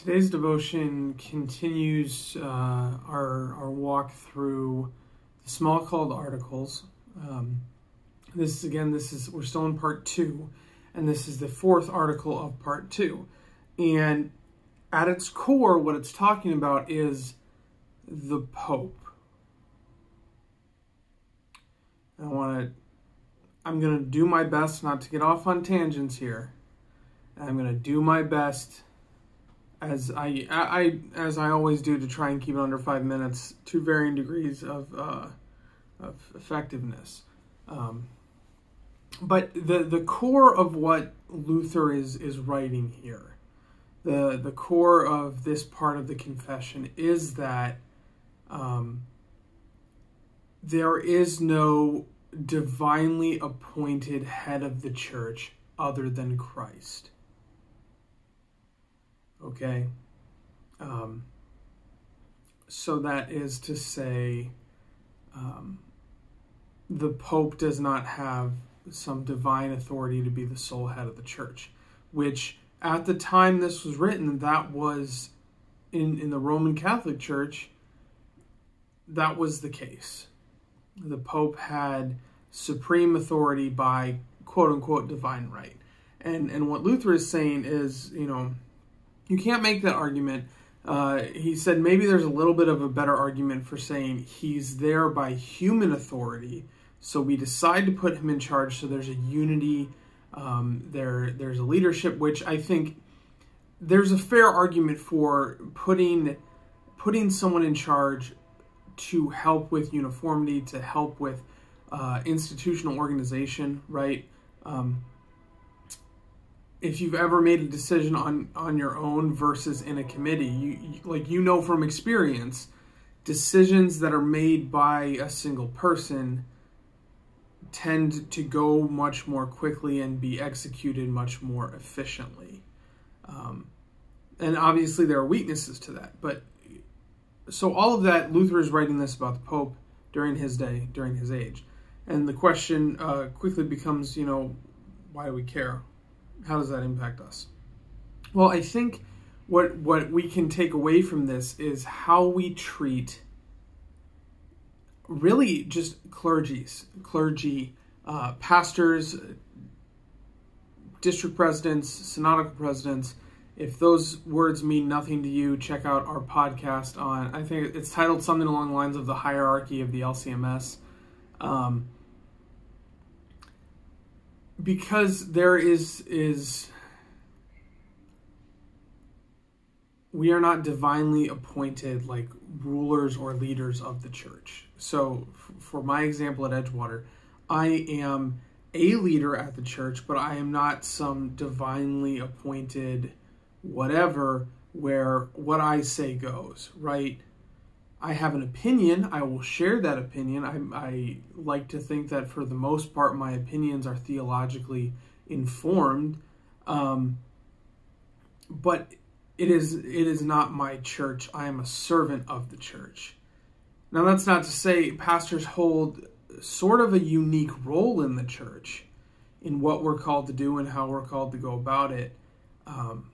Today's devotion continues uh, our, our walk through the Smalcald articles. Um, this is again, this is we're still in part two, and this is the fourth article of part two. And at its core, what it's talking about is the Pope. I want to. I'm going to do my best not to get off on tangents here. I'm going to do my best as I, I, as I always do to try and keep it under five minutes to varying degrees of uh, of effectiveness. Um, but the the core of what Luther is is writing here, the the core of this part of the confession is that um, there is no divinely appointed head of the church other than Christ. Okay? Um, so that is to say, um, the Pope does not have some divine authority to be the sole head of the church, which at the time this was written, that was in, in the Roman Catholic Church, that was the case. The Pope had supreme authority by quote unquote divine right. And and what Luther is saying is, you know, you can't make that argument. Uh, he said maybe there's a little bit of a better argument for saying he's there by human authority. So we decide to put him in charge. So there's a unity. Um, there, there's a leadership, which I think there's a fair argument for putting putting someone in charge to help with uniformity, to help with uh, institutional organization, right? Um, if you've ever made a decision on on your own versus in a committee you, you, like you know from experience decisions that are made by a single person tend to go much more quickly and be executed much more efficiently. Um, and obviously there are weaknesses to that but so all of that luther is writing this about the pope during his day during his age. And the question uh, quickly becomes you know why do we care how does that impact us? Well, I think what what we can take away from this is how we treat really just clergies, clergy, uh, pastors, district presidents, synodical presidents. If those words mean nothing to you, check out our podcast on. I think it's titled something along the lines of the hierarchy of the LCMS. Um, because there is is we are not divinely appointed like rulers or leaders of the church. So for my example at Edgewater, I am a leader at the church, but I am not some divinely appointed whatever where what I say goes, right? I have an opinion. I will share that opinion. I, I like to think that for the most part, my opinions are theologically informed. Um, but it is it is not my church. I am a servant of the church. Now that's not to say pastors hold sort of a unique role in the church in what we're called to do and how we're called to go about it. Um,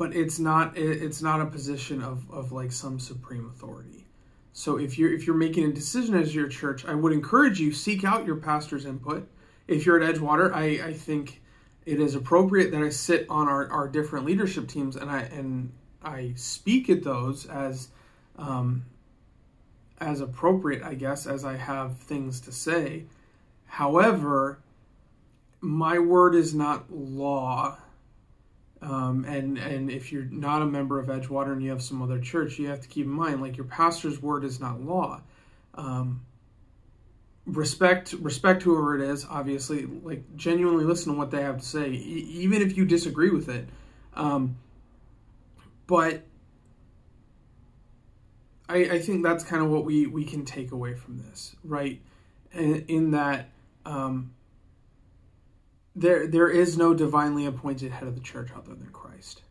but it's not it's not a position of, of like some supreme authority. So if you're if you're making a decision as your church, I would encourage you seek out your pastor's input. If you're at Edgewater, I, I think it is appropriate that I sit on our, our different leadership teams and I and I speak at those as um, as appropriate, I guess, as I have things to say. However, my word is not law um, and and if you're not a member of Edgewater and you have some other church, you have to keep in mind like your pastor's word is not law. Um, respect respect whoever it is. Obviously, like genuinely listen to what they have to say, e- even if you disagree with it. Um, but I, I think that's kind of what we we can take away from this, right? In, in that um, there there is no divinely appointed head of the church other than Christ.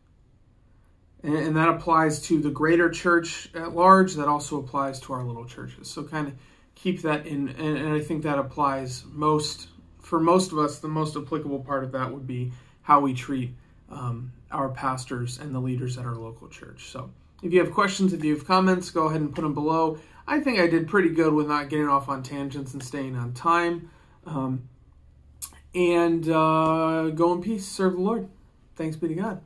And, and that applies to the greater church at large. That also applies to our little churches. So kind of keep that in, and, and I think that applies most for most of us. The most applicable part of that would be how we treat um, our pastors and the leaders at our local church. So if you have questions, if you have comments, go ahead and put them below. I think I did pretty good with not getting off on tangents and staying on time. Um, and uh, go in peace, serve the Lord. Thanks be to God.